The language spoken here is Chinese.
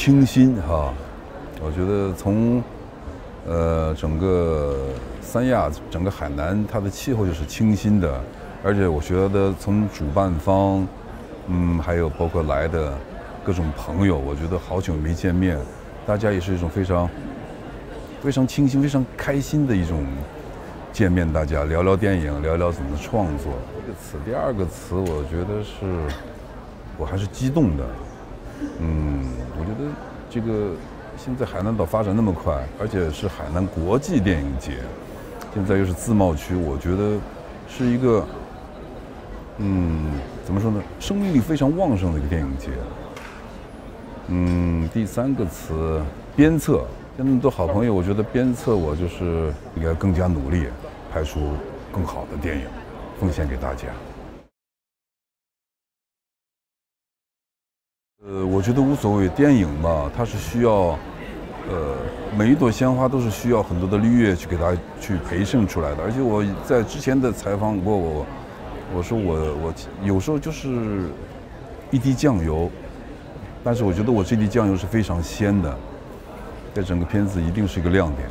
清新哈。我觉得从呃整个三亚、整个海南，它的气候就是清新的，而且我觉得从主办方，嗯，还有包括来的各种朋友，我觉得好久没见面，大家也是一种非常非常清新、非常开心的一种见面，大家聊聊电影，聊聊怎么创作。这个词，第二个词，我觉得是我还是激动的。嗯，这个现在海南岛发展那么快，而且是海南国际电影节，现在又是自贸区，我觉得是一个，嗯，怎么说呢，生命力非常旺盛的一个电影节。嗯，第三个词，鞭策。那么多好朋友，我觉得鞭策我就是应该更加努力，拍出更好的电影，奉献给大家。呃，我觉得无所谓，电影嘛，它是需要，呃，每一朵鲜花都是需要很多的绿叶去给它去培生出来的。而且我在之前的采访过我，我说我我有时候就是一滴酱油，但是我觉得我这滴酱油是非常鲜的，在整个片子一定是一个亮点。